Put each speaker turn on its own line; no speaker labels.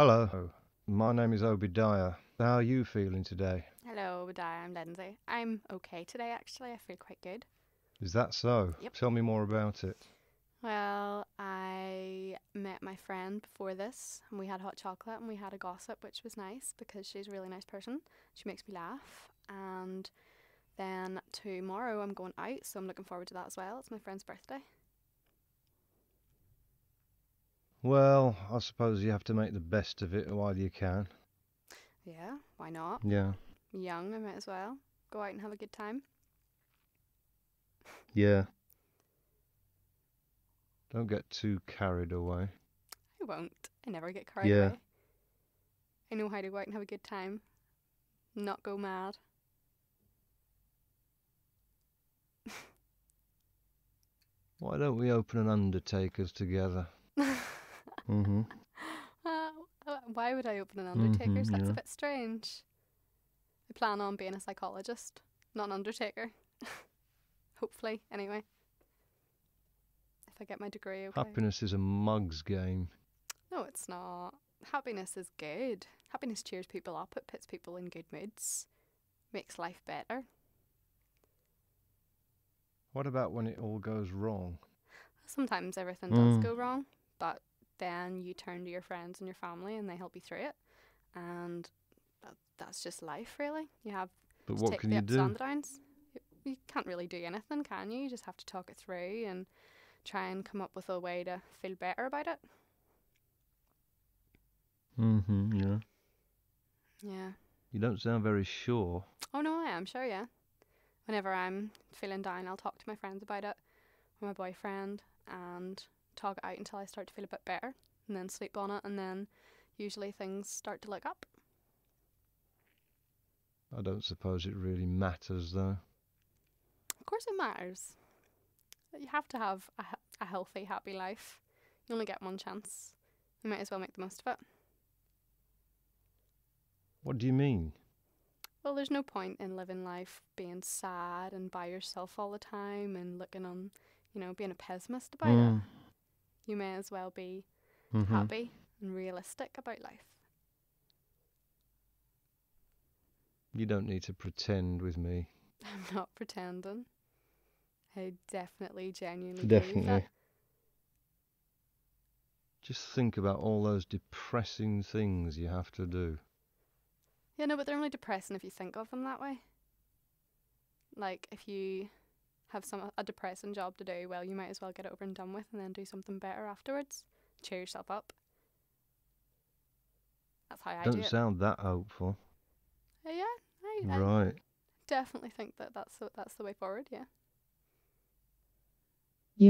Hello, my name is Obadiah. How are you feeling today?
Hello, Obadiah. I'm Lindsay. I'm okay today, actually. I feel quite good.
Is that so?
Yep.
Tell me more about it.
Well, I met my friend before this, and we had hot chocolate and we had a gossip, which was nice because she's a really nice person. She makes me laugh. And then tomorrow I'm going out, so I'm looking forward to that as well. It's my friend's birthday.
Well, I suppose you have to make the best of it while you can.
Yeah, why not?
Yeah.
I'm young, I might as well go out and have a good time.
Yeah. Don't get too carried away.
I won't. I never get carried
Yeah.
away. I know how to go out and have a good time, not go mad.
Why don't we open an Undertaker's together? Hmm
Uh, uh, why would I open an Undertaker's?
Mhm,
That's
yeah.
a bit strange. I plan on being a psychologist, not an Undertaker. Hopefully, anyway. If I get my degree, okay.
Happiness is a mug's game.
No, it's not. Happiness is good. Happiness cheers people up. It puts people in good moods. Makes life better.
What about when it all goes wrong?
Sometimes everything does
Mm.
go wrong, but then you turn to your friends and your family and they help you through it. And that, that's just life, really. You have
But
to
what
take
can
the
you
ups
do?
and the downs. You can't really do anything, can you? You just have to talk it through and try and come up with a way to feel better about it.
Mm-hmm, yeah.
Yeah.
You don't sound very sure.
Oh no, I am sure. Yeah. Whenever I'm feeling down, I'll talk to my friends about it, or my boyfriend, and talk it out until I start to feel a bit better, and then sleep on it, and then usually things start to look up.
I don't suppose it really matters, though.
Of course, it matters. You have to have a, a healthy, happy life. You only get one chance. You might as well make the most of it.
What do you mean?
Well, there's no point in living life being sad and by yourself all the time and looking on, you know, being a pessimist about it.
Mm.
You may as well be
Mhm.
happy and realistic about life.
You don't need to pretend with me.
I'm not pretending. I definitely, genuinely
Definitely. Just think about all those depressing things you have to do.
Yeah, no, but they're only depressing if you think of them that way. Like if you have some a depressing job to do, well, you might as well get it over and done with, and then do something better afterwards. Cheer yourself up. That's how I do
don't
it.
sound that hopeful.
Uh, yeah, I, I
Right.
definitely think that that's the, that's the way forward. Yeah.